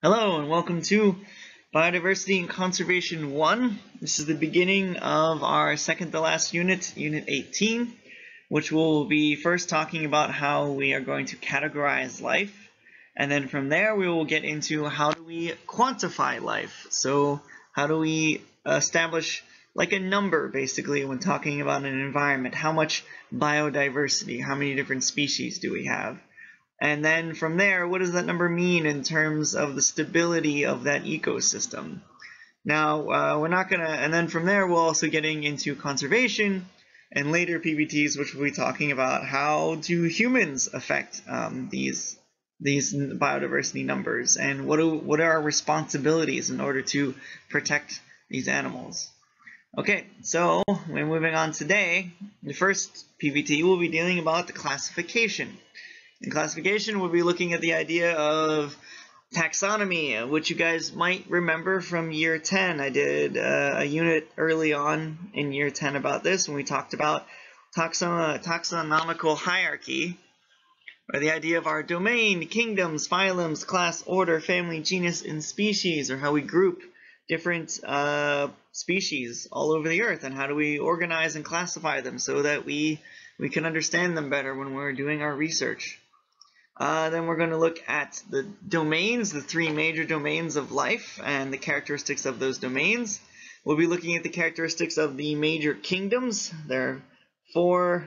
Hello and welcome to Biodiversity and Conservation 1. This is the beginning of our second to last unit, Unit 18, which will be first talking about how we are going to categorize life. And then from there we will get into how do we quantify life. So how do we establish like a number basically when talking about an environment. How much biodiversity, how many different species do we have? And then from there, what does that number mean in terms of the stability of that ecosystem? Now, uh, we're not going to, and then from there, we're also getting into conservation and later PBTs, which we'll be talking about how do humans affect um, these these biodiversity numbers and what, do, what are our responsibilities in order to protect these animals. Okay, so we're moving on today. The first PBT will be dealing about the classification. In classification, we'll be looking at the idea of taxonomy, which you guys might remember from year 10. I did uh, a unit early on in year 10 about this when we talked about taxon taxonomical hierarchy, or the idea of our domain, kingdoms, phylums, class, order, family, genus, and species, or how we group different uh, species all over the earth, and how do we organize and classify them so that we, we can understand them better when we're doing our research. Uh, then we're going to look at the domains, the three major domains of life, and the characteristics of those domains. We'll be looking at the characteristics of the major kingdoms. There are four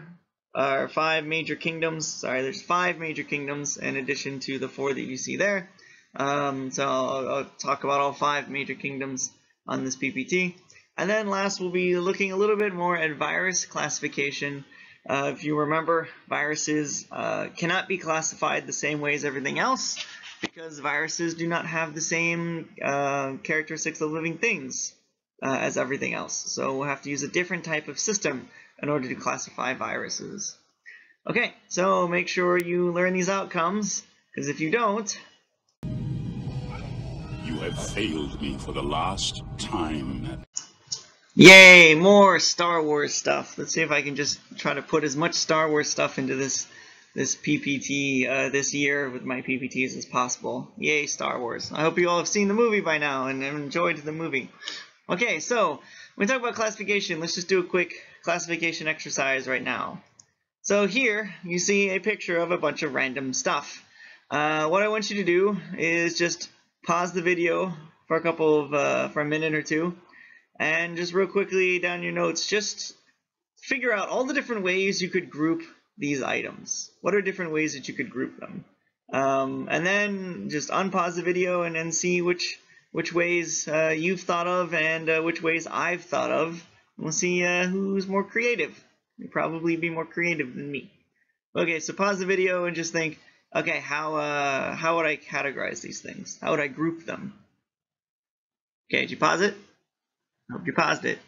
or uh, five major kingdoms. Sorry, there's five major kingdoms in addition to the four that you see there. Um, so I'll, I'll talk about all five major kingdoms on this PPT. And then last, we'll be looking a little bit more at virus classification uh, if you remember, viruses uh, cannot be classified the same way as everything else because viruses do not have the same uh, characteristics of living things uh, as everything else. So we'll have to use a different type of system in order to classify viruses. Okay, so make sure you learn these outcomes because if you don't, you have failed me for the last time. Yay, more Star Wars stuff. Let's see if I can just try to put as much Star Wars stuff into this this PPT uh, this year with my PPTs as possible. Yay, Star Wars. I hope you all have seen the movie by now and enjoyed the movie. Okay, so when we talk about classification, let's just do a quick classification exercise right now. So here, you see a picture of a bunch of random stuff. Uh, what I want you to do is just pause the video for a couple of, uh, for a minute or two, and just real quickly down your notes, just figure out all the different ways you could group these items. What are different ways that you could group them? Um, and then just unpause the video and then see which which ways uh, you've thought of and uh, which ways I've thought of. And We'll see uh, who's more creative. You'll probably be more creative than me. Okay, so pause the video and just think, okay, how uh, how would I categorize these things? How would I group them? Okay, did you pause it? Hope you paused it.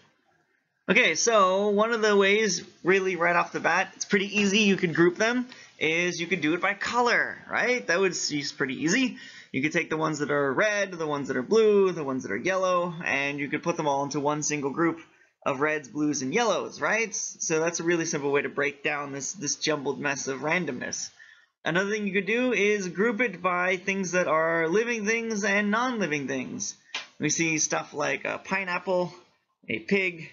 Okay, so one of the ways, really right off the bat, it's pretty easy, you could group them, is you could do it by color, right? That would be pretty easy. You could take the ones that are red, the ones that are blue, the ones that are yellow, and you could put them all into one single group of reds, blues, and yellows, right? So that's a really simple way to break down this, this jumbled mess of randomness. Another thing you could do is group it by things that are living things and non-living things. We see stuff like a pineapple, a pig,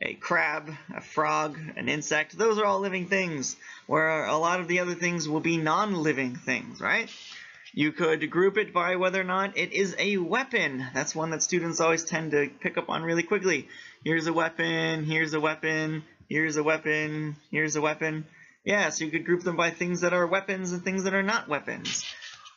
a crab, a frog, an insect. Those are all living things, where a lot of the other things will be non-living things, right? You could group it by whether or not it is a weapon. That's one that students always tend to pick up on really quickly. Here's a weapon, here's a weapon, here's a weapon, here's a weapon. Yeah, so you could group them by things that are weapons and things that are not weapons.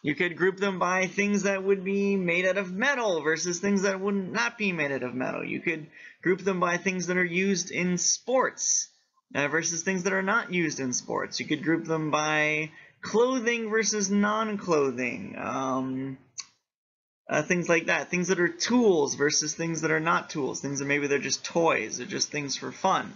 You could group them by things that would be made out of metal versus things that would not be made out of metal. You could group them by things that are used in sports uh, versus things that are not used in sports. You could group them by clothing versus non-clothing. Um, uh, things like that. Things that are tools versus things that are not tools. Things that maybe they're just toys or just things for fun.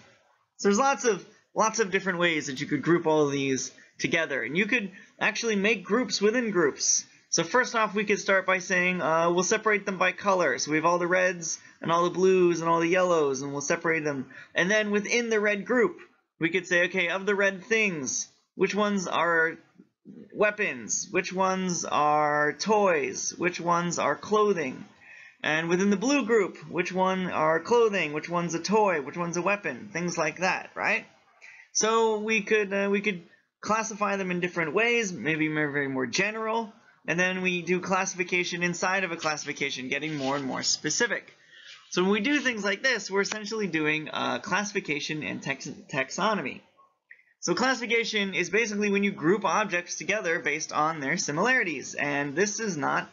So there's lots of lots of different ways that you could group all of these together. And you could actually make groups within groups. So first off, we could start by saying uh, we'll separate them by color. So we have all the reds and all the blues and all the yellows, and we'll separate them. And then within the red group, we could say, okay, of the red things, which ones are weapons, which ones are toys, which ones are clothing. And within the blue group, which one are clothing, which one's a toy, which one's a weapon, things like that, right? So we could uh, we could classify them in different ways, maybe very more general, and then we do classification inside of a classification, getting more and more specific. So when we do things like this, we're essentially doing uh, classification and tax taxonomy. So classification is basically when you group objects together based on their similarities, and this is not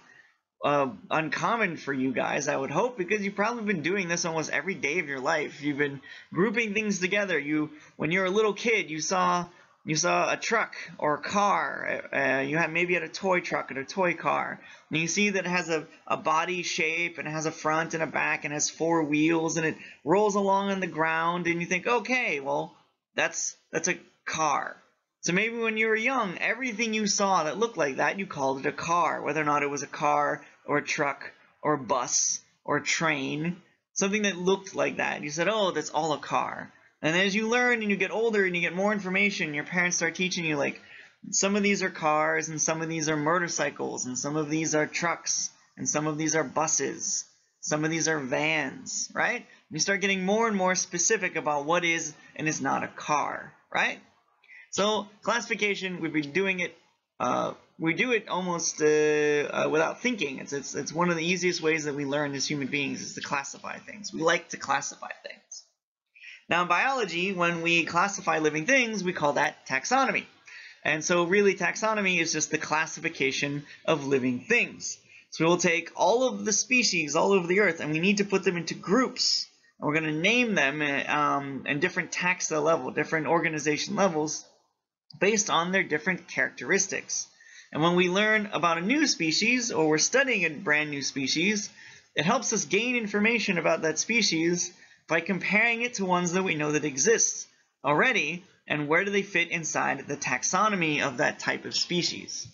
uh, uncommon for you guys, I would hope, because you've probably been doing this almost every day of your life. You've been grouping things together. You, when you're a little kid, you saw you saw a truck or a car. Uh, you had maybe had a toy truck and a toy car, and you see that it has a, a body shape and it has a front and a back and has four wheels and it rolls along on the ground, and you think, okay, well, that's that's a car. So maybe when you were young, everything you saw that looked like that, you called it a car, whether or not it was a car or a truck or a bus or a train, something that looked like that. You said, oh, that's all a car. And as you learn and you get older and you get more information, your parents start teaching you like, some of these are cars and some of these are motorcycles and some of these are trucks and some of these are buses. Some of these are vans, right? You start getting more and more specific about what is and is not a car, right? So classification, we've been doing it, uh, we do it almost uh, uh, without thinking. It's, it's, it's one of the easiest ways that we learn as human beings is to classify things. We like to classify things. Now in biology, when we classify living things, we call that taxonomy. And so really taxonomy is just the classification of living things. So we'll take all of the species all over the earth and we need to put them into groups. And we're going to name them uh, um, in different taxa level, different organization levels based on their different characteristics. And when we learn about a new species or we're studying a brand new species, it helps us gain information about that species by comparing it to ones that we know that exist already and where do they fit inside the taxonomy of that type of species.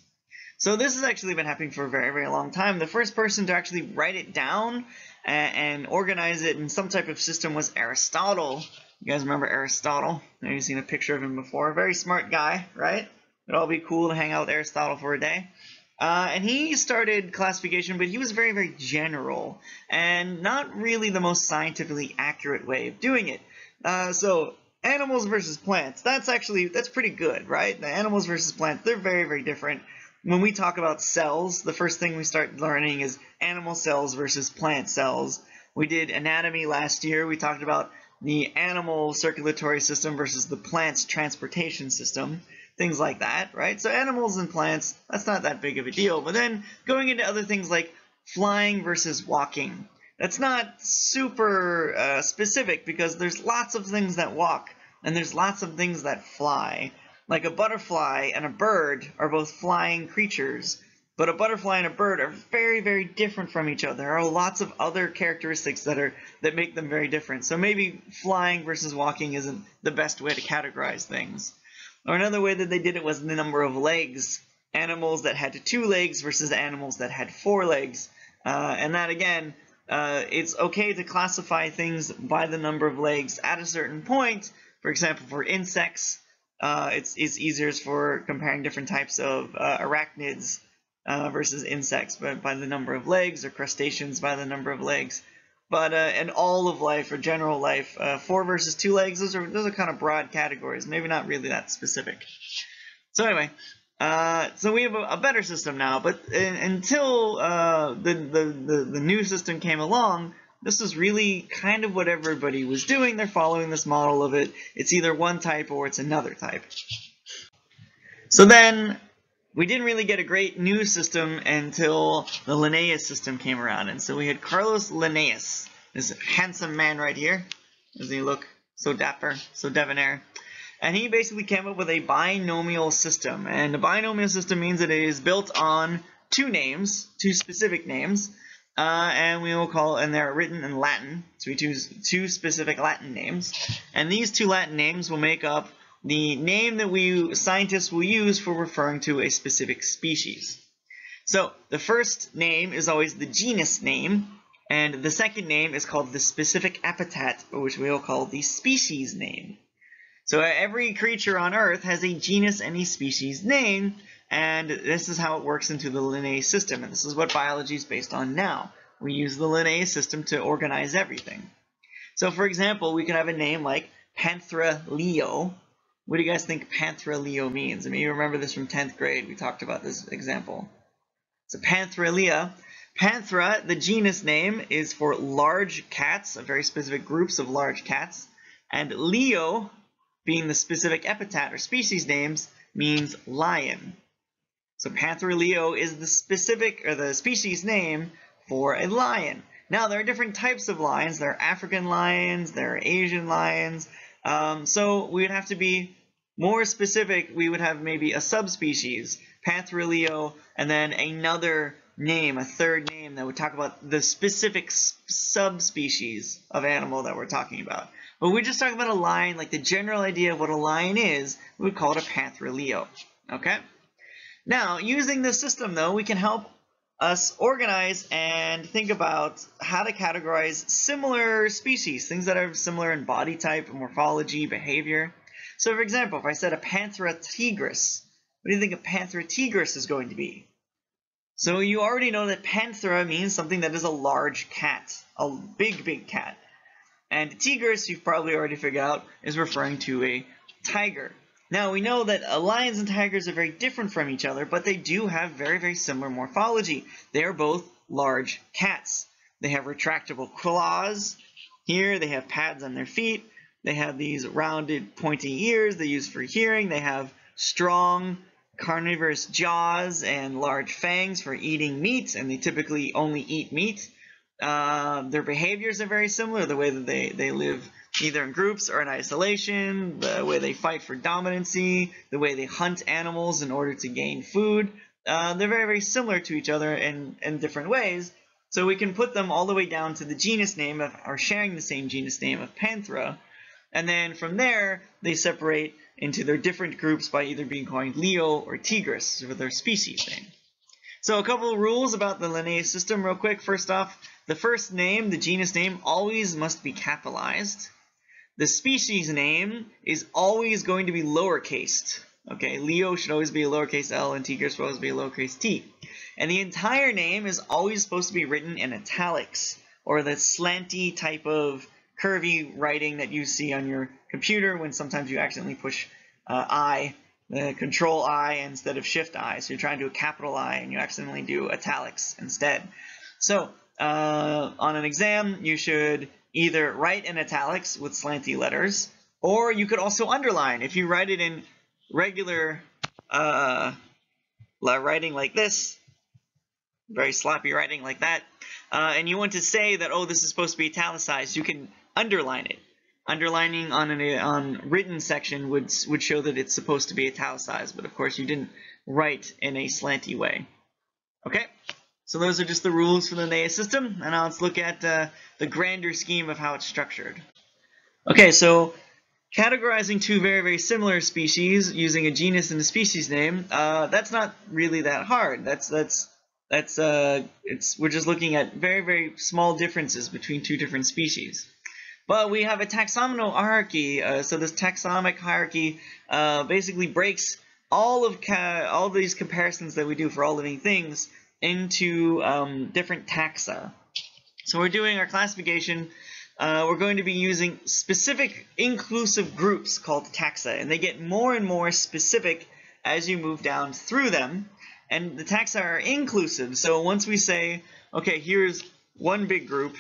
So this has actually been happening for a very, very long time. The first person to actually write it down and, and organize it in some type of system was Aristotle you guys remember Aristotle? Maybe you've seen a picture of him before. Very smart guy, right? It'd all be cool to hang out with Aristotle for a day. Uh, and he started classification, but he was very, very general and not really the most scientifically accurate way of doing it. Uh, so animals versus plants, that's actually, that's pretty good, right? The animals versus plants, they're very, very different. When we talk about cells, the first thing we start learning is animal cells versus plant cells. We did anatomy last year. We talked about the animal circulatory system versus the plant's transportation system, things like that, right? So animals and plants, that's not that big of a deal. But then going into other things like flying versus walking, that's not super uh, specific because there's lots of things that walk and there's lots of things that fly. Like a butterfly and a bird are both flying creatures, but a butterfly and a bird are very, very different from each other. There are lots of other characteristics that are that make them very different. So maybe flying versus walking isn't the best way to categorize things. Or another way that they did it was the number of legs. Animals that had two legs versus animals that had four legs. Uh, and that again, uh, it's okay to classify things by the number of legs at a certain point. For example, for insects, uh, it's, it's easier for comparing different types of uh, arachnids uh, versus insects but by the number of legs, or crustaceans by the number of legs. But uh, in all of life, or general life, uh, four versus two legs, those are those are kind of broad categories, maybe not really that specific. So anyway, uh, so we have a, a, better system now, but in, until uh, the, the, the, the new system came along, this is really kind of what everybody was doing. They're following this model of it. It's either one type or it's another type. So then we didn't really get a great new system until the Linnaeus system came around. And so we had Carlos Linnaeus, this handsome man right here. Doesn't he look so dapper, so debonair? And he basically came up with a binomial system. And a binomial system means that it is built on two names, two specific names, uh, and we will call, and they're written in Latin, so we choose two specific Latin names. And these two Latin names will make up the name that we scientists will use for referring to a specific species. So the first name is always the genus name, and the second name is called the specific epithet, which we will call the species name. So every creature on Earth has a genus and a species name, And this is how it works into the Linnaeus system, and this is what biology is based on now. We use the Linnaeus system to organize everything. So for example, we can have a name like Panthera leo. What do you guys think Panthera leo means? I mean, you remember this from 10th grade. We talked about this example. So Panthera leo. Panthera, the genus name, is for large cats, very specific groups of large cats. And leo, being the specific epithet or species names, means lion. So Panthera leo is the specific or the species name for a lion. Now, there are different types of lions. There are African lions, there are Asian lions. Um, so we would have to be more specific. We would have maybe a subspecies, Panthera leo, and then another name, a third name that would talk about the specific subspecies of animal that we're talking about. But we just talk about a lion, like the general idea of what a lion is, we would call it a Panthera leo. Okay? Now, using this system, though, we can help us organize and think about how to categorize similar species, things that are similar in body type, morphology, behavior. So for example, if I said a Panthera tigris, what do you think a Panthera tigris is going to be? So you already know that Panthera means something that is a large cat, a big, big cat. And tigris, you've probably already figured out, is referring to a tiger. Now, we know that uh, lions and tigers are very different from each other, but they do have very, very similar morphology. They are both large cats. They have retractable claws. Here, they have pads on their feet. They have these rounded, pointy ears they use for hearing. They have strong, carnivorous jaws and large fangs for eating meat, and they typically only eat meat. Uh, their behaviors are very similar, the way that they, they live either in groups or in isolation, the way they fight for dominancy, the way they hunt animals in order to gain food. Uh, they're very, very similar to each other in, in different ways. So we can put them all the way down to the genus name of, or sharing the same genus name of Panthera. And then from there, they separate into their different groups by either being called Leo or Tigris for their species name. So a couple of rules about the Linnaeus system real quick. First off, the first name, the genus name, always must be capitalized. The species name is always going to be lowercase. Okay, Leo should always be a lowercase l and Tigris should always be a lowercase t. And the entire name is always supposed to be written in italics, or the slanty type of curvy writing that you see on your computer when sometimes you accidentally push uh, I, the control I instead of shift I. So you're trying to do a capital I and you accidentally do italics instead. So uh, on an exam, you should either write in italics with slanty letters, or you could also underline. If you write it in regular uh, writing like this, very sloppy writing like that, uh, and you want to say that, oh, this is supposed to be italicized, you can underline it. Underlining on an on written section would would show that it's supposed to be italicized, but of course you didn't write in a slanty way. Okay. So those are just the rules for the Linnaeus system, and now let's look at uh, the grander scheme of how it's structured. Okay, so categorizing two very, very similar species using a genus and a species name, uh, that's not really that hard. That's that's that's uh, it's we're just looking at very, very small differences between two different species. But we have a taxonomic hierarchy. Uh, so this taxonomic hierarchy uh, basically breaks all of all these comparisons that we do for all living things into um, different taxa. So we're doing our classification. Uh, we're going to be using specific inclusive groups called taxa, and they get more and more specific as you move down through them. And the taxa are inclusive, so once we say, okay, here's one big group,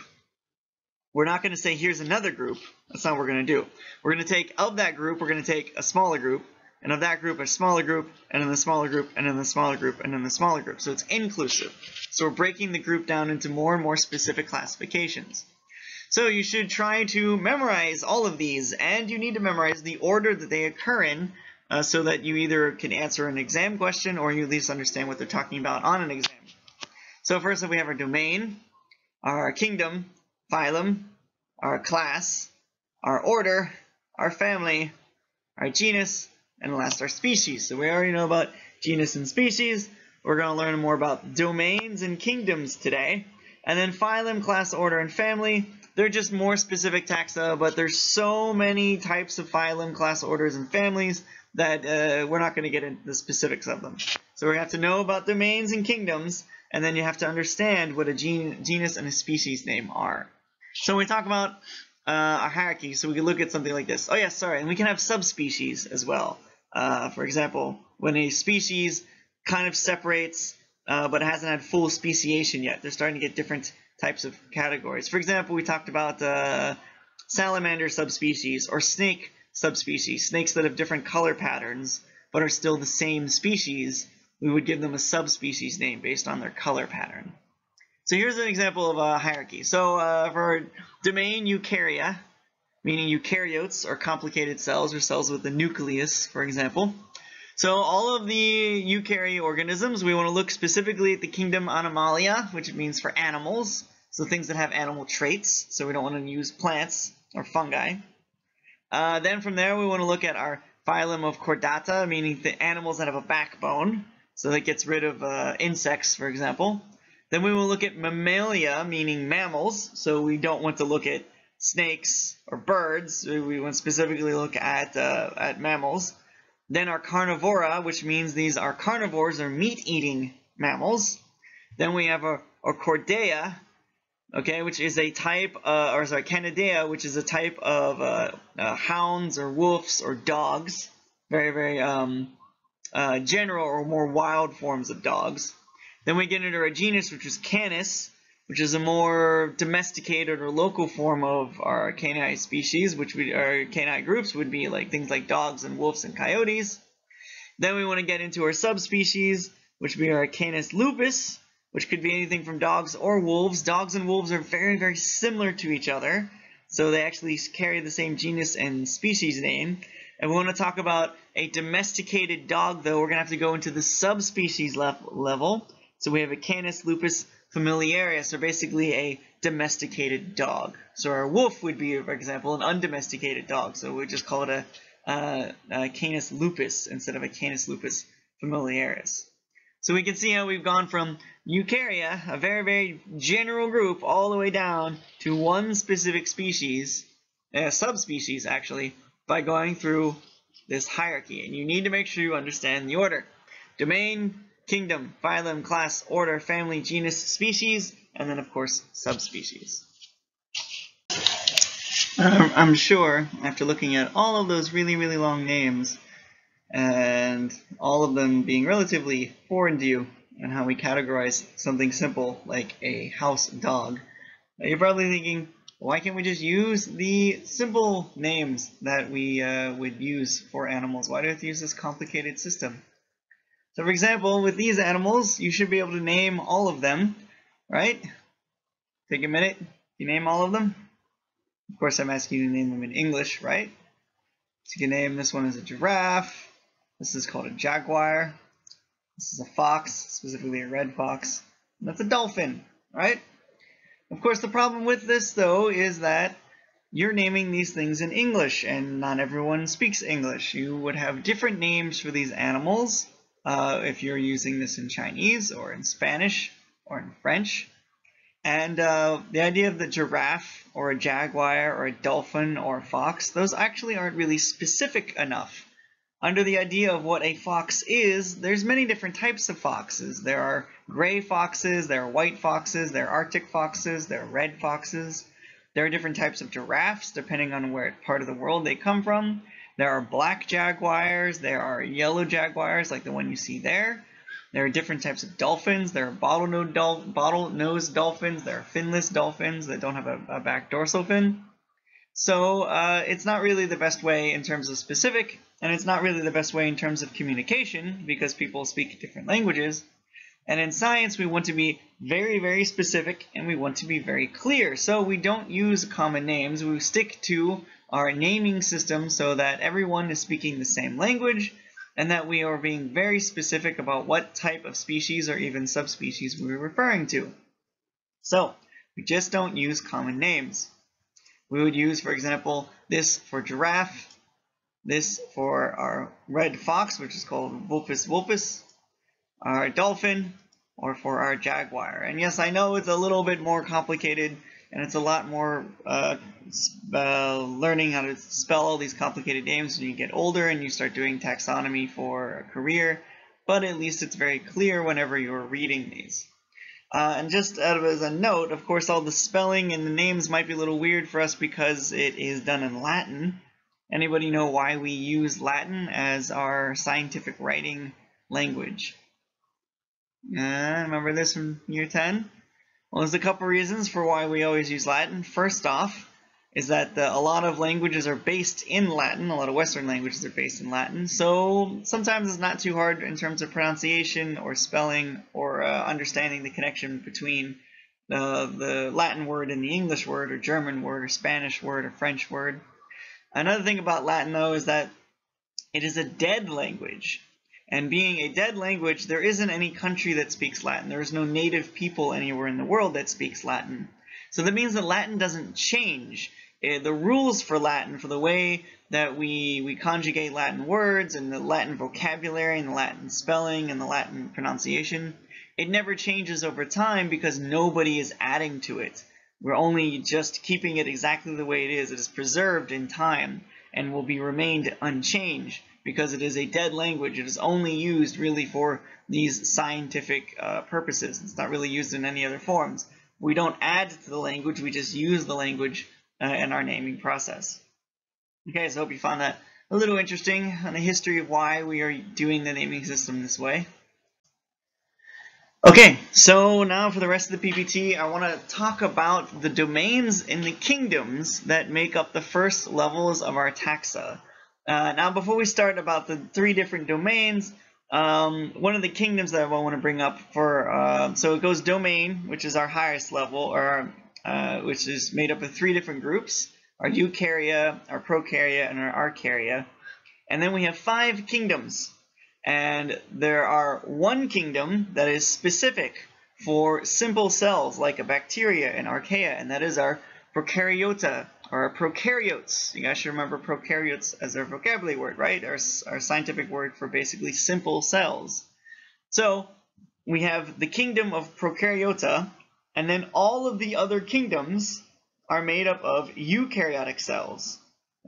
we're not going to say here's another group. That's not what we're going to do. We're going to take, of that group, we're going to take a smaller group, and of that group a smaller group, and then the smaller group, and then the smaller group, and then the smaller group. So it's inclusive. So we're breaking the group down into more and more specific classifications. So you should try to memorize all of these, and you need to memorize the order that they occur in uh, so that you either can answer an exam question or you at least understand what they're talking about on an exam. So first we have our domain, our kingdom, phylum, our class, our order, our family, our genus, and last our species. So we already know about genus and species. We're going to learn more about domains and kingdoms today. And then phylum, class, order, and family. They're just more specific taxa, but there's so many types of phylum, class, orders, and families that uh, we're not going to get into the specifics of them. So we have to know about domains and kingdoms, and then you have to understand what a gen genus and a species name are. So when we talk about uh, a hierarchy, so we can look at something like this. Oh yes, sorry, and we can have subspecies as well. Uh, for example, when a species kind of separates, uh, but hasn't had full speciation yet, they're starting to get different types of categories. For example, we talked about uh, salamander subspecies or snake subspecies, snakes that have different color patterns but are still the same species, we would give them a subspecies name based on their color pattern. So here's an example of a hierarchy. So uh, for domain eukarya, meaning eukaryotes or complicated cells or cells with a nucleus, for example. So all of the eukaryote organisms, we want to look specifically at the kingdom Animalia, which means for animals, so things that have animal traits. So we don't want to use plants or fungi. Uh, then from there, we want to look at our phylum of Chordata, meaning the animals that have a backbone. So that gets rid of uh, insects, for example. Then we will look at mammalia, meaning mammals. So we don't want to look at snakes or birds. We want to specifically look at, uh, at mammals. Then our carnivora, which means these are carnivores or meat-eating mammals. Then we have our, our chordea, okay, which is a type, uh, or sorry, Canidae, which is a type of uh, uh, hounds or wolves or dogs, very, very um, uh, general or more wild forms of dogs. Then we get into our genus, which is Canis, which is a more domesticated or local form of our canine species, which we, our canine groups would be like things like dogs and wolves and coyotes. Then we want to get into our subspecies, which would be our Canis lupus, which could be anything from dogs or wolves. Dogs and wolves are very, very similar to each other, so they actually carry the same genus and species name. And we want to talk about a domesticated dog, though. We're going to have to go into the subspecies level. So we have a Canis lupus familiaris, or basically a domesticated dog. So our wolf would be, for example, an undomesticated dog. So we just call it a, uh, a Canis lupus instead of a Canis lupus familiaris. So we can see how we've gone from Eukarya, a very, very general group, all the way down to one specific species, a subspecies actually, by going through this hierarchy. And you need to make sure you understand the order. Domain, kingdom, phylum, class, order, family, genus, species, and then of course subspecies. Um, I'm sure, after looking at all of those really, really long names, and all of them being relatively foreign to you and how we categorize something simple like a house dog. You're probably thinking, why can't we just use the simple names that we uh, would use for animals? Why do we have to use this complicated system? So for example, with these animals, you should be able to name all of them, right? Take a minute. You name all of them? Of course, I'm asking you to name them in English, right? So you can name this one as a giraffe, this is called a jaguar. This is a fox, specifically a red fox. And that's a dolphin, right? Of course, the problem with this, though, is that you're naming these things in English, and not everyone speaks English. You would have different names for these animals uh, if you're using this in Chinese or in Spanish or in French. And uh, the idea of the giraffe or a jaguar or a dolphin or a fox, those actually aren't really specific enough under the idea of what a fox is, there's many different types of foxes. There are gray foxes, there are white foxes, there are arctic foxes, there are red foxes. There are different types of giraffes depending on where part of the world they come from. There are black jaguars, there are yellow jaguars like the one you see there. There are different types of dolphins. There are bottlenose, dol dolphins. There are finless dolphins that don't have a, a back dorsal fin. So uh, it's not really the best way in terms of specific, and it's not really the best way in terms of communication because people speak different languages. And in science, we want to be very, very specific and we want to be very clear. So we don't use common names. We stick to our naming system so that everyone is speaking the same language and that we are being very specific about what type of species or even subspecies we're referring to. So we just don't use common names. We would use, for example, this for giraffe, this for our red fox, which is called Vulpes vulpes, our dolphin, or for our jaguar. And yes, I know it's a little bit more complicated and it's a lot more uh, uh, learning how to spell all these complicated names when you get older and you start doing taxonomy for a career, but at least it's very clear whenever you're reading these. Uh, and just as a note, of course, all the spelling and the names might be a little weird for us because it is done in Latin. Anybody know why we use Latin as our scientific writing language? Uh, remember this from year 10? Well, there's a couple reasons for why we always use Latin. First off, is that the, a lot of languages are based in Latin, a lot of Western languages are based in Latin, so sometimes it's not too hard in terms of pronunciation or spelling or uh, understanding the connection between the, the Latin word and the English word or German word or Spanish word or French word. Another thing about Latin, though, is that it is a dead language. And being a dead language, there isn't any country that speaks Latin. There is no native people anywhere in the world that speaks Latin. So that means that Latin doesn't change. Uh, the rules for Latin, for the way that we, we conjugate Latin words and the Latin vocabulary and the Latin spelling and the Latin pronunciation, it never changes over time because nobody is adding to it. We're only just keeping it exactly the way it is. It is preserved in time and will be remained unchanged because it is a dead language. It is only used really for these scientific uh, purposes. It's not really used in any other forms. We don't add to the language, we just use the language uh, in our naming process. Okay, so I hope you found that a little interesting on the history of why we are doing the naming system this way. Okay, so now for the rest of the PPT, I want to talk about the domains in the kingdoms that make up the first levels of our taxa. Uh, now, before we start about the three different domains, um, one of the kingdoms that I want to bring up for, uh, so it goes domain, which is our highest level, or uh, which is made up of three different groups, our eukarya, our prokarya, and our archaea. And then we have five kingdoms. And there are one kingdom that is specific for simple cells like a bacteria and archaea, and that is our prokaryota, or prokaryotes. You guys should remember prokaryotes as our vocabulary word, right? Our, our scientific word for basically simple cells. So we have the kingdom of prokaryota, and then all of the other kingdoms are made up of eukaryotic cells.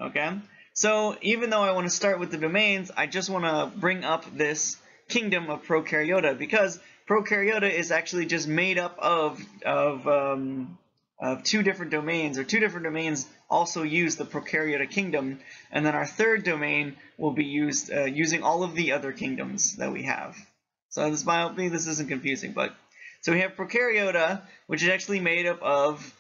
Okay? So even though I want to start with the domains, I just want to bring up this kingdom of prokaryota because prokaryota is actually just made up of, of um, of two different domains, or two different domains also use the prokaryota kingdom, and then our third domain will be used uh, using all of the other kingdoms that we have. So this might be this isn't confusing, but so we have prokaryota, which is actually made up of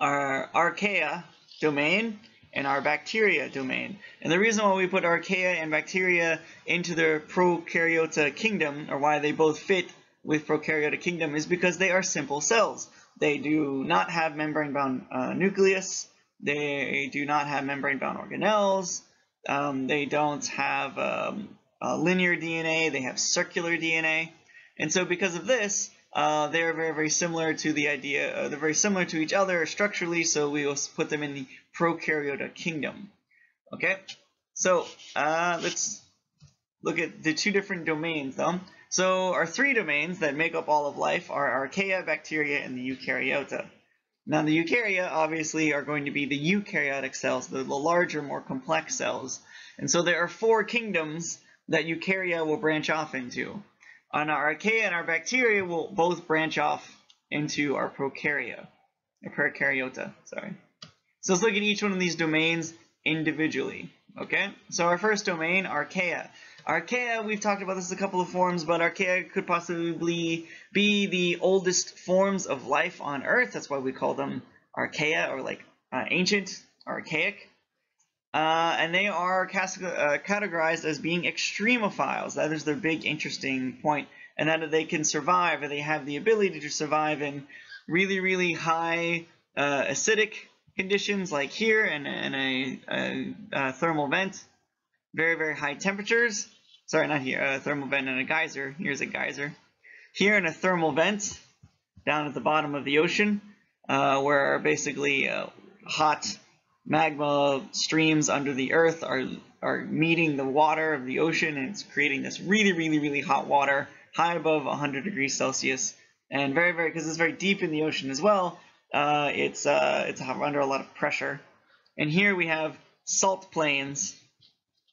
our archaea domain and our bacteria domain. And the reason why we put archaea and bacteria into the prokaryota kingdom, or why they both fit with prokaryota kingdom, is because they are simple cells. They do not have membrane-bound uh, nucleus. They do not have membrane-bound organelles. Um, they don't have um, linear DNA. They have circular DNA. And so because of this, uh, they're very, very similar to the idea, uh, they're very similar to each other structurally, so we will put them in the prokaryota kingdom. Okay, so uh, let's look at the two different domains though. So our three domains that make up all of life are archaea, bacteria, and the eukaryota. Now the eukarya obviously are going to be the eukaryotic cells, the, the larger, more complex cells. And so there are four kingdoms that eukarya will branch off into. And our archaea and our bacteria will both branch off into our prokarya, or prokaryota, sorry. So let's look at each one of these domains individually. Okay, so our first domain, archaea. Archaea, we've talked about this a couple of forms, but Archaea could possibly be the oldest forms of life on Earth. That's why we call them Archaea, or like uh, ancient, archaic. Uh, and they are uh, categorized as being extremophiles. That is their big interesting point, and that they can survive, or they have the ability to survive in really, really high uh, acidic conditions, like here in, in a, a, a thermal vent, very, very high temperatures, sorry, not here, a thermal vent and a geyser. Here's a geyser. Here in a thermal vent, down at the bottom of the ocean, uh, where basically uh, hot magma streams under the earth are, are meeting the water of the ocean and it's creating this really, really, really hot water, high above 100 degrees Celsius. And very, very, because it's very deep in the ocean as well, uh, it's uh, it's under a lot of pressure. And here we have salt plains,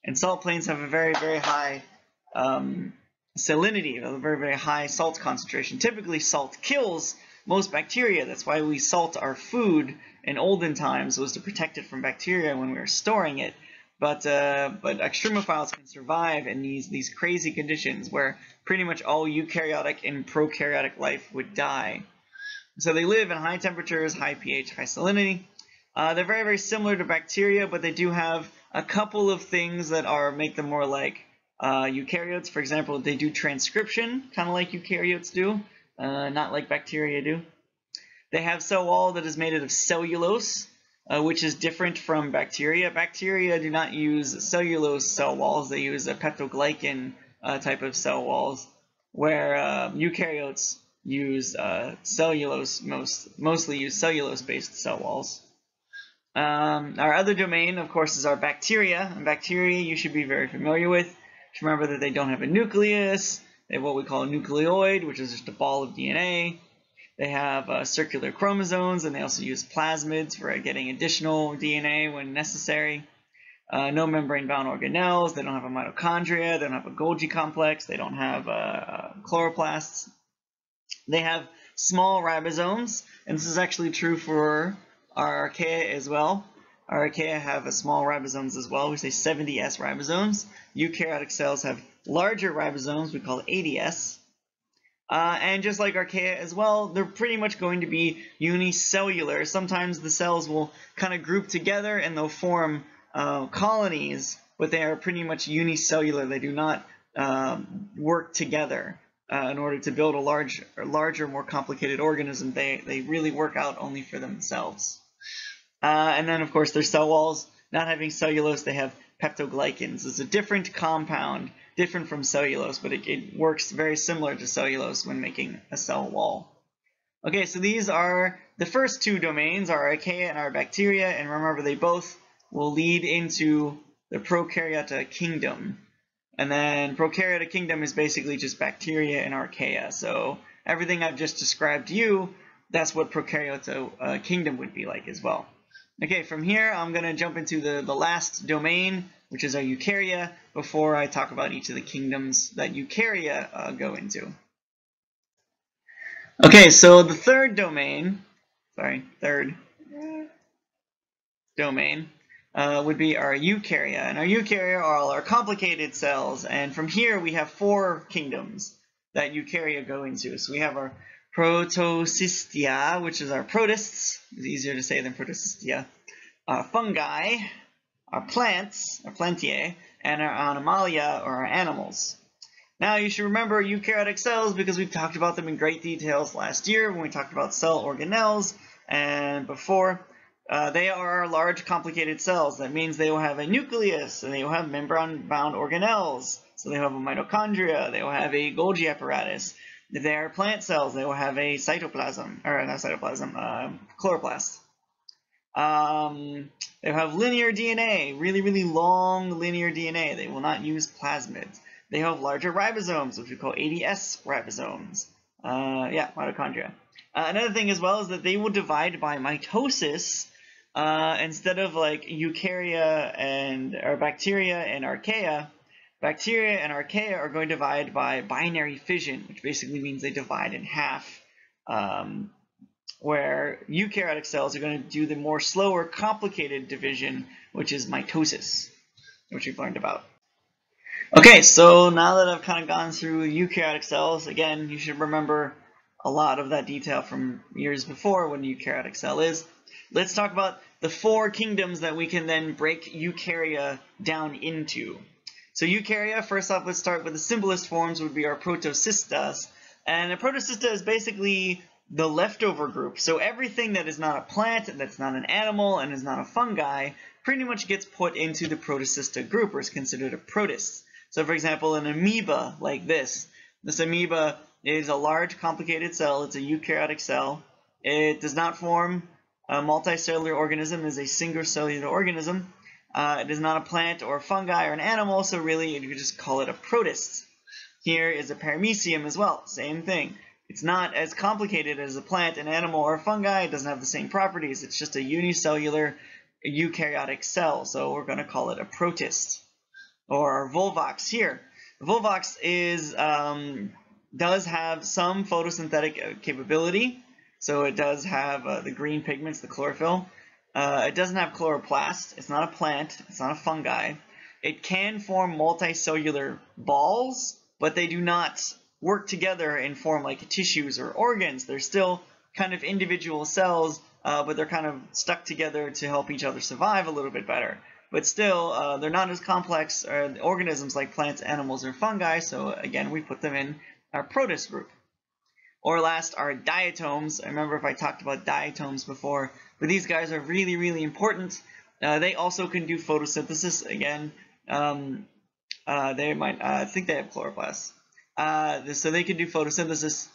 and salt plains have a very very high um, salinity, a very very high salt concentration. Typically, salt kills most bacteria. That's why we salt our food in olden times was to protect it from bacteria when we were storing it. But uh, but extremophiles can survive in these these crazy conditions where pretty much all eukaryotic and prokaryotic life would die. So they live in high temperatures, high pH, high salinity. Uh, they're very very similar to bacteria, but they do have a couple of things that are make them more like uh, eukaryotes. For example, they do transcription, kind of like eukaryotes do, uh, not like bacteria do. They have cell wall that is made out of cellulose, uh, which is different from bacteria. Bacteria do not use cellulose cell walls. They use a peptoglycan uh, type of cell walls, where uh, eukaryotes use uh, cellulose, most mostly use cellulose-based cell walls. Um, our other domain, of course, is our bacteria. And bacteria you should be very familiar with. Just remember that they don't have a nucleus. They have what we call a nucleoid, which is just a ball of DNA. They have uh, circular chromosomes, and they also use plasmids for getting additional DNA when necessary. Uh, no membrane-bound organelles. They don't have a mitochondria. They don't have a Golgi complex. They don't have uh, chloroplasts. They have small ribosomes, and this is actually true for our archaea as well. Archaea have small ribosomes as well. We say 70S ribosomes. Eukaryotic cells have larger ribosomes. We call it 80S. Uh, and just like archaea as well, they're pretty much going to be unicellular. Sometimes the cells will kind of group together and they'll form uh, colonies, but they are pretty much unicellular. They do not um, work together uh, in order to build a large, larger, more complicated organism. They, they really work out only for themselves. Uh, and then, of course, their cell walls, not having cellulose, they have peptoglycans. It's a different compound different from cellulose, but it, it works very similar to cellulose when making a cell wall. Okay, so these are the first two domains, our archaea and our bacteria, and remember they both will lead into the prokaryote kingdom. And then prokaryote kingdom is basically just bacteria and archaea. So everything I've just described to you, that's what prokaryote uh, kingdom would be like as well. Okay, from here I'm going to jump into the, the last domain, which is our eukarya, before I talk about each of the kingdoms that eukarya uh, go into. Okay, so the third domain, sorry, third domain uh, would be our eukarya. And our eukarya are all our complicated cells. And from here we have four kingdoms that eukarya go into. So we have our protoctista, which is our protists. It's easier to say than protoctista. Our fungi, our plants, our plantae, and our animalia, or our animals. Now you should remember eukaryotic cells because we've talked about them in great details last year when we talked about cell organelles and before. Uh, they are large complicated cells. That means they will have a nucleus and they will have membrane-bound organelles. So they have a mitochondria, they will have a Golgi apparatus. They are plant cells, they will have a cytoplasm, or not cytoplasm, uh, chloroplast. Um, they have linear DNA, really, really long linear DNA. They will not use plasmids. They have larger ribosomes, which we call 80S ribosomes. Uh, yeah, mitochondria. Uh, another thing as well is that they will divide by mitosis uh, instead of like eukarya and or bacteria and archaea. Bacteria and archaea are going to divide by binary fission, which basically means they divide in half. Um, where eukaryotic cells are going to do the more slower, complicated division, which is mitosis, which we've learned about. Okay, so now that I've kind of gone through eukaryotic cells, again, you should remember a lot of that detail from years before when eukaryotic cell is. Let's talk about the four kingdoms that we can then break eukarya down into. So eukarya, first off, let's start with the simplest forms would be our protoctistas. And a protoctista is basically the leftover group. So everything that is not a plant, that's not an animal, and is not a fungi, pretty much gets put into the protoctista group or is considered a protist. So for example, an amoeba like this. This amoeba is a large complicated cell. It's a eukaryotic cell. It does not form a multicellular organism. Is a single cellular organism. Uh, it is not a plant or a fungi or an animal, so really you could just call it a protist. Here is a paramecium as well, same thing. It's not as complicated as a plant, an animal, or a fungi. It doesn't have the same properties. It's just a unicellular eukaryotic cell, so we're going to call it a protist. Or Volvox here. Volvox is um, does have some photosynthetic uh, capability, so it does have uh, the green pigments, the chlorophyll. Uh, it doesn't have chloroplast. It's not a plant. It's not a fungi. It can form multicellular balls, but they do not work together and form like tissues or organs. They're still kind of individual cells, uh, but they're kind of stuck together to help each other survive a little bit better. But still, uh, they're not as complex uh, organisms like plants, animals, or fungi, so again, we put them in our protist group. Or last are diatoms. I remember if I talked about diatoms before, but these guys are really, really important. Uh, they also can do photosynthesis. Again, um, uh, they might, uh, I think they have chloroplasts. Uh, so they can do photosynthesis,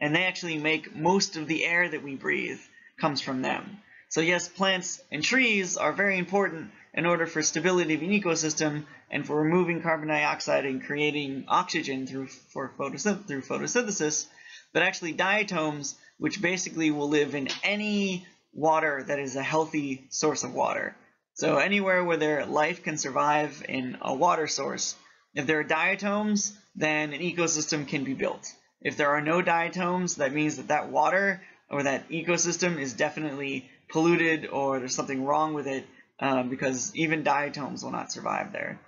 and they actually make most of the air that we breathe comes from them. So yes, plants and trees are very important in order for stability of an ecosystem and for removing carbon dioxide and creating oxygen through for photosynth through photosynthesis. But actually diatoms, which basically will live in any water that is a healthy source of water. So anywhere where their life can survive in a water source, if there are diatoms, then an ecosystem can be built. If there are no diatoms, that means that that water or that ecosystem is definitely polluted or there's something wrong with it um, because even diatoms will not survive there.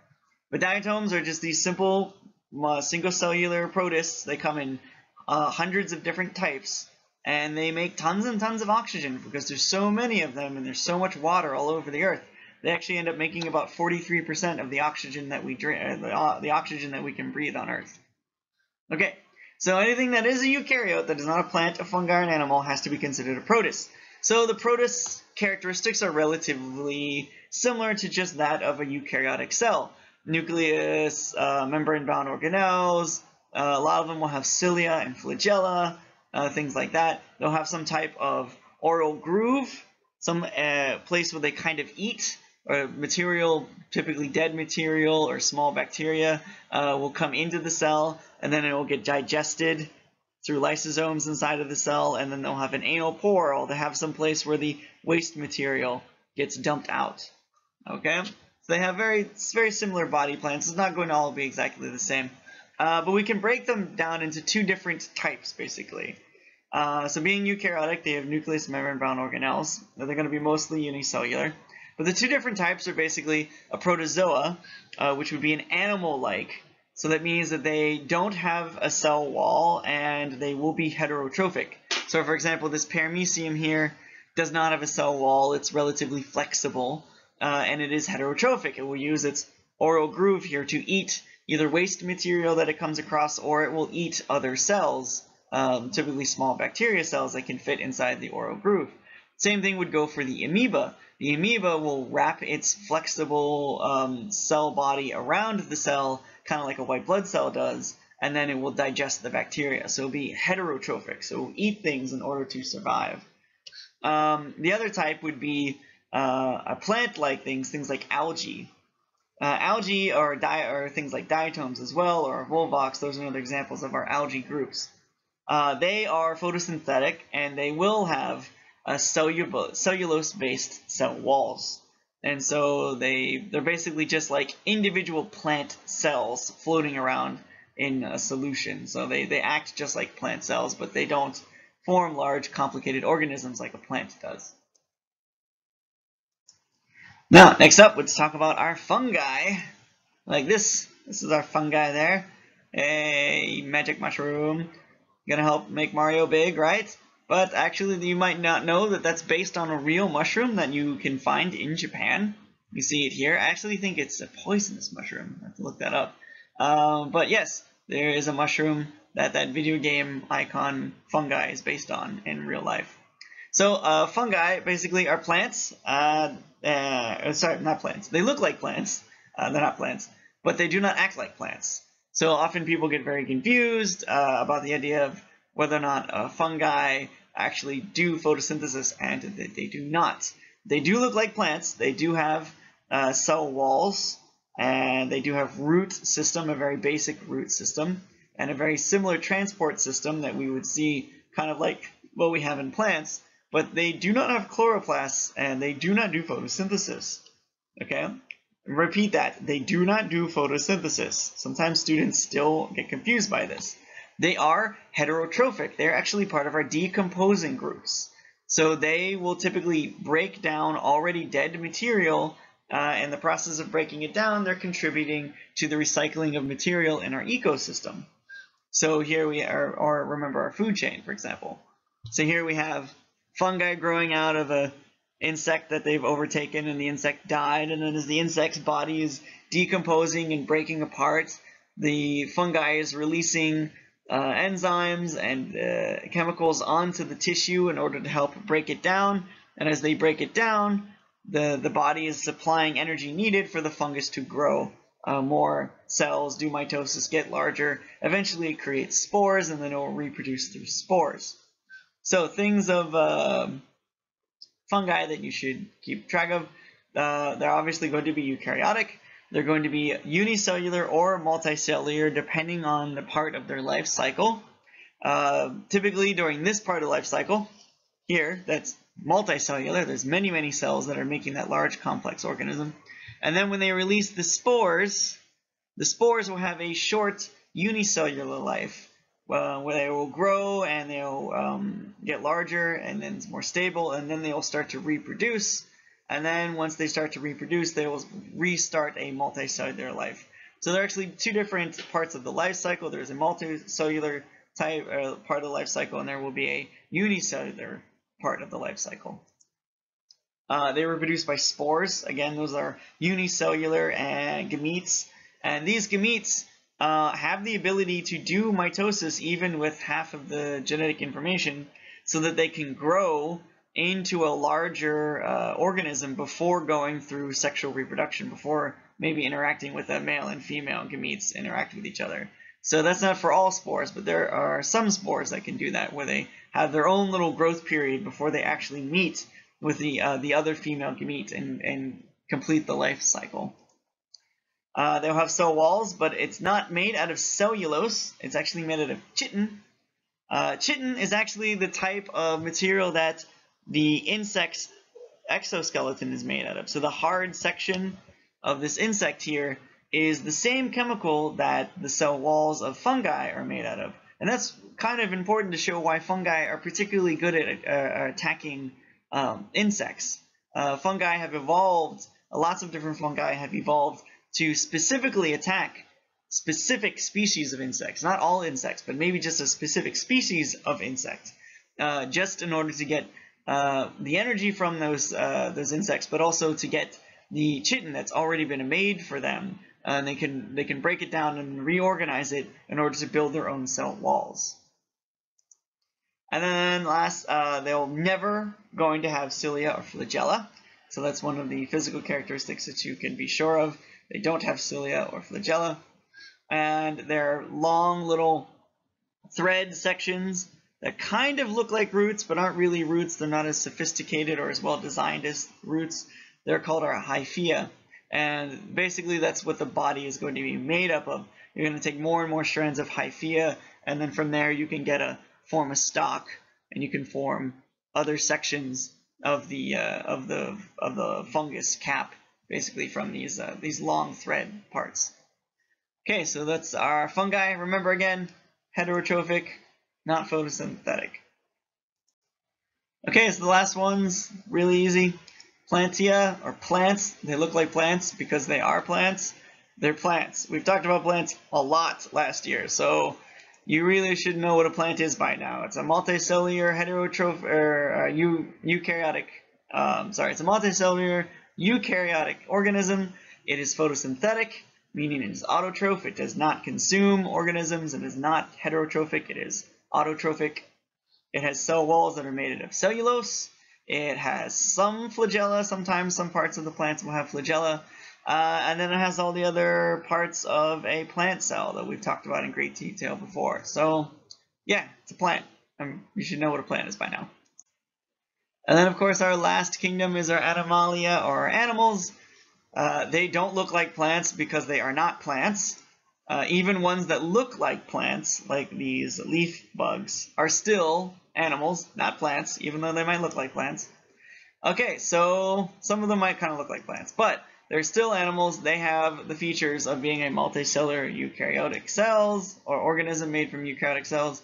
But diatoms are just these simple uh, single-cellular protists. They come in uh, hundreds of different types, and they make tons and tons of oxygen because there's so many of them and there's so much water all over the earth. They actually end up making about 43% of the oxygen that we drink, uh, the, uh, the oxygen that we can breathe on Earth. Okay, so anything that is a eukaryote that is not a plant, a fungi, or an animal has to be considered a protist. So the protist characteristics are relatively similar to just that of a eukaryotic cell. Nucleus, uh, membrane-bound organelles, uh, a lot of them will have cilia and flagella, uh, things like that. They'll have some type of oral groove, some uh, place where they kind of eat, or material, typically dead material or small bacteria, uh, will come into the cell, and then it will get digested through lysosomes inside of the cell, and then they'll have an anal pore, or they'll have some place where the waste material gets dumped out. Okay? So they have very, very similar body plans. It's not going to all be exactly the same. Uh, but we can break them down into two different types, basically. Uh, so being eukaryotic, they have nucleus membrane-bound organelles. They're going to be mostly unicellular. But the two different types are basically a protozoa, uh, which would be an animal-like, so that means that they don't have a cell wall and they will be heterotrophic. So for example, this paramecium here does not have a cell wall. It's relatively flexible uh, and it is heterotrophic. It will use its oral groove here to eat either waste material that it comes across or it will eat other cells, um, typically small bacteria cells that can fit inside the oral groove. Same thing would go for the amoeba. The amoeba will wrap its flexible um, cell body around the cell kind of like a white blood cell does, and then it will digest the bacteria. So it'll be heterotrophic, so it'll eat things in order to survive. Um, the other type would be uh, a plant-like things, things like algae. Uh, algae are, are, things like diatoms as well, or volvox. Those are other examples of our algae groups. Uh, they are photosynthetic, and they will have a cellulose-based cell walls. And so they, they're basically just like individual plant cells floating around in a solution. So they, they act just like plant cells, but they don't form large complicated organisms like a plant does. Now, next up, let's talk about our fungi. Like this. This is our fungi there. A magic mushroom. Gonna help make Mario big, right? But actually, you might not know that that's based on a real mushroom that you can find in Japan. You see it here. I actually think it's a poisonous mushroom. I have to look that up. Um, but yes, there is a mushroom that that video game icon fungi is based on in real life. So uh, fungi basically are plants. Uh, uh, sorry, not plants. They look like plants. Uh, they're not plants, but they do not act like plants. So often people get very confused uh, about the idea of whether or not uh, fungi actually do photosynthesis and they, they, do not. They do look like plants. They do have uh, cell walls and they do have root system, a very basic root system. and a very similar transport system that we would see kind of like what we have in plants, but they do not have chloroplasts and they do not do photosynthesis. Okay? Repeat that. They do not do photosynthesis. Sometimes students still get confused by this. They are heterotrophic. They're actually part of our decomposing groups. So they will typically break down already dead material. Uh, in the process of breaking it down, they're contributing to the recycling of material in our ecosystem. So here we are, or remember our food chain, for example. So here we have fungi growing out of a insect that they've overtaken and the insect died. And then as the insect's body is decomposing and breaking apart the fungi is releasing uh, enzymes and uh, chemicals onto the tissue in order to help break it down. And as they break it down the the body is supplying energy needed for the fungus to grow. Uh, more cells do mitosis get larger. Eventually it creates spores and then it will reproduce through spores so things of um, fungi that you should keep track of. Uh, they're obviously going to be eukaryotic. They're going to be unicellular or multicellular depending on the part of their life cycle. Uh, typically during this part of life cycle, here, that's multicellular, there's many, many cells that are making that large complex organism. And then when they release the spores, the spores will have a short unicellular life uh, where they will grow and they'll um, get larger and then it's more stable and then they'll start to reproduce. And then once they start to reproduce they will restart a multicellular life. So there are actually two different parts of the life cycle. There's a multicellular type uh, part of the life cycle and there will be a unicellular part of the life cycle. Uh, they reproduce by spores. Again those are unicellular and gametes. And these gametes uh, have the ability to do mitosis even with half of the genetic information so that they can grow into a larger uh, organism before going through sexual reproduction, before maybe interacting with a male and female gametes interact with each other. So that's not for all spores, but there are some spores that can do that, where they have their own little growth period before they actually meet with the uh, the other female gamete and, and complete the life cycle. Uh, they'll have cell walls, but it's not made out of cellulose. It's actually made out of chitin. Uh, chitin is actually the type of material that the insect's exoskeleton is made out of. So the hard section of this insect here is the same chemical that the cell walls of fungi are made out of. And that's kind of important to show why fungi are particularly good at uh, attacking um, insects. Uh, fungi have evolved, lots of different fungi have evolved to specifically attack specific species of insects, not all insects, but maybe just a specific species of insect, uh, just in order to get uh, the energy from those uh, those insects, but also to get the chitin that's already been made for them, and they can they can break it down and reorganize it in order to build their own cell walls. And then last, uh, they'll never going to have cilia or flagella. So that's one of the physical characteristics that you can be sure of. They don't have cilia or flagella. And they're long little thread sections that kind of look like roots, but aren't really roots. They're not as sophisticated or as well designed as roots. They're called our hyphae. And basically that's what the body is going to be made up of. You're going to take more and more strands of hyphae, and then from there you can get a form a stock and you can form other sections of the uh, of the of the fungus cap basically from these uh, these long thread parts. Okay, so that's our fungi. Remember again, heterotrophic, not photosynthetic. Okay, so the last one's really easy. Plantia, or plants, they look like plants because they are plants. They're plants. We've talked about plants a lot last year, so you really should know what a plant is by now. It's a multicellular heterotrophic, or uh, eukaryotic, um, sorry, it's a multicellular eukaryotic organism. It is photosynthetic, meaning it is autotroph. It does not consume organisms. It is not heterotrophic. It is autotrophic. It has cell walls that are made out of cellulose. It has some flagella. Sometimes some parts of the plants will have flagella. Uh, and then it has all the other parts of a plant cell that we've talked about in great detail before. So, yeah, it's a plant. Um, you should know what a plant is by now. And then, of course, our last kingdom is our Animalia, or our animals. Uh, they don't look like plants because they are not plants. Uh, even ones that look like plants, like these leaf bugs, are still animals, not plants, even though they might look like plants. Okay, so some of them might kind of look like plants, but they're still animals. They have the features of being a multicellular eukaryotic cells or organism made from eukaryotic cells.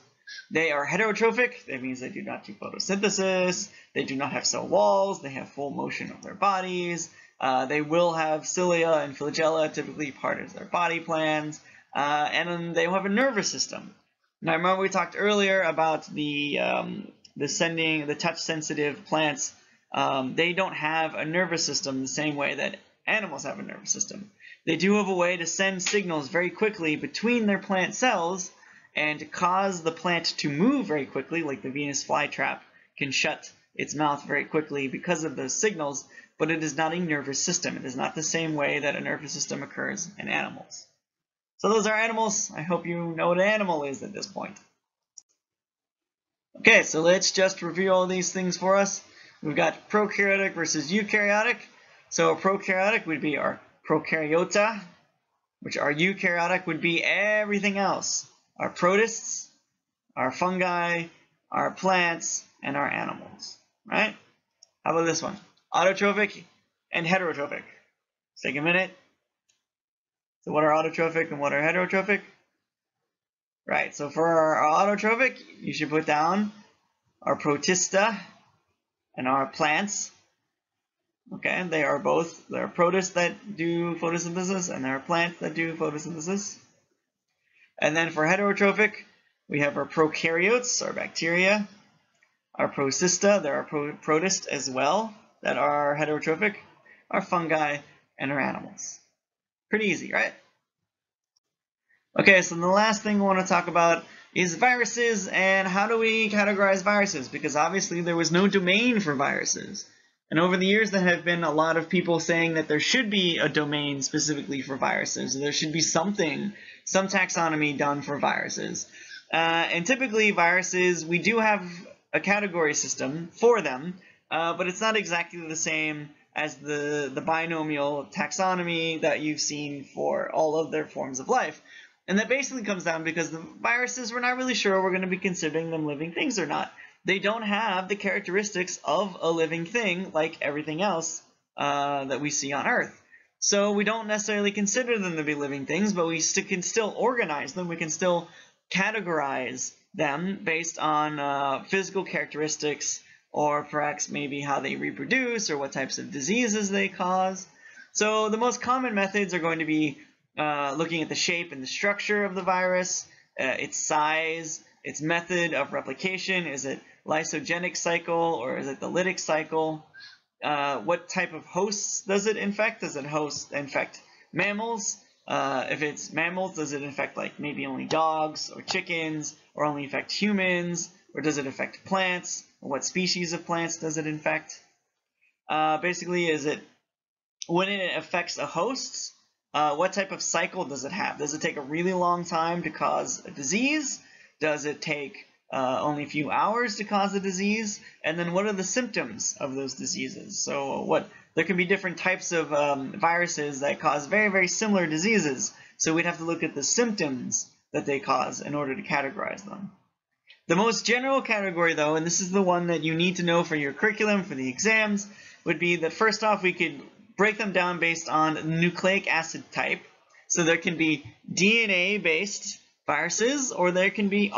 They are heterotrophic. That means they do not do photosynthesis. They do not have cell walls. They have full motion of their bodies. Uh, they will have cilia and flagella, typically part of their body plans. Uh, and they will have a nervous system. Now, remember we talked earlier about the um, the sending the touch sensitive plants. Um, they don't have a nervous system the same way that animals have a nervous system. They do have a way to send signals very quickly between their plant cells and cause the plant to move very quickly, like the Venus flytrap can shut its mouth very quickly because of those signals, but it is not a nervous system. It is not the same way that a nervous system occurs in animals. So those are animals. I hope you know what an animal is at this point. Okay, so let's just review all these things for us. We've got prokaryotic versus eukaryotic. So a prokaryotic would be our prokaryota, which our eukaryotic would be everything else. Our protists, our fungi, our plants, and our animals, right? How about this one? Autotrophic and heterotrophic. Let's take a minute. So what are autotrophic and what are heterotrophic? Right, so for our autotrophic, you should put down our protista and our plants. Okay, they are both, there are protists that do photosynthesis and there are plants that do photosynthesis. And then for heterotrophic, we have our prokaryotes, our bacteria, our protista, there are pro protists as well that are heterotrophic, our fungi, and our animals. Pretty easy, right? Okay, so the last thing we want to talk about is viruses and how do we categorize viruses? Because obviously there was no domain for viruses. And over the years there have been a lot of people saying that there should be a domain specifically for viruses. There should be something, some taxonomy done for viruses. Uh, and typically viruses, we do have a category system for them, uh, but it's not exactly the same as the, the binomial taxonomy that you've seen for all of their forms of life. And that basically comes down because the viruses, we're not really sure we're going to be considering them living things or not. They don't have the characteristics of a living thing like everything else uh, that we see on Earth. So we don't necessarily consider them to be living things, but we st can still organize them. We can still categorize them based on uh, physical characteristics or perhaps maybe how they reproduce or what types of diseases they cause. So the most common methods are going to be uh, looking at the shape and the structure of the virus, uh, its size, its method of replication. Is it lysogenic cycle or is it the lytic cycle? Uh, what type of hosts does it infect? Does it host infect mammals? Uh, if it's mammals, does it infect like maybe only dogs or chickens or only affect humans? Or does it affect plants? What species of plants does it infect? Uh, basically, is it when it affects a host, uh, what type of cycle does it have? Does it take a really long time to cause a disease? Does it take uh, only a few hours to cause the disease? And then what are the symptoms of those diseases? So what there can be different types of um, viruses that cause very, very similar diseases. So we'd have to look at the symptoms that they cause in order to categorize them. The most general category, though, and this is the one that you need to know for your curriculum, for the exams, would be that first off, we could break them down based on nucleic acid type. So there can be DNA-based viruses, or there can be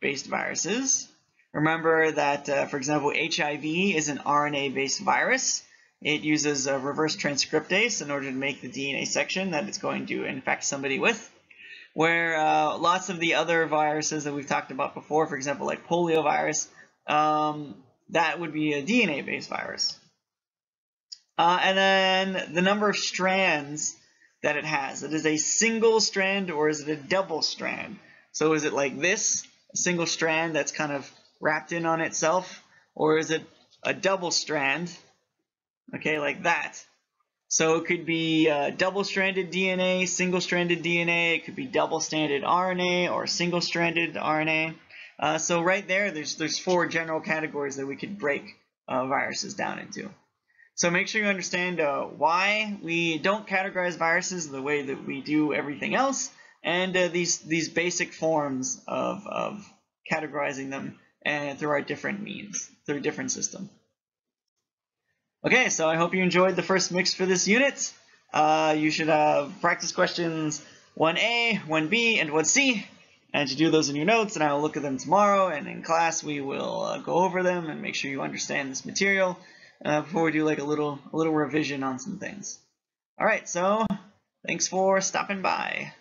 RNA-based viruses. Remember that, uh, for example, HIV is an RNA-based virus. It uses a reverse transcriptase in order to make the DNA section that it's going to infect somebody with where uh, lots of the other viruses that we've talked about before, for example, like poliovirus, um, that would be a DNA-based virus. Uh, and then the number of strands that it has. It is a single strand or is it a double strand? So is it like this, a single strand that's kind of wrapped in on itself, or is it a double strand, okay, like that? So it could be uh, double-stranded DNA, single-stranded DNA, it could be double-stranded RNA or single-stranded RNA. Uh, so right there, there's, there's four general categories that we could break uh, viruses down into. So make sure you understand uh, why we don't categorize viruses the way that we do everything else, and uh, these these basic forms of, of categorizing them and through our different means, through a different system. Okay, so I hope you enjoyed the first mix for this unit. Uh, you should have practice questions 1A, 1B, and 1C, and to do those in your notes, and I will look at them tomorrow, and in class we will uh, go over them and make sure you understand this material uh, before we do like a little, a little revision on some things. All right, so thanks for stopping by.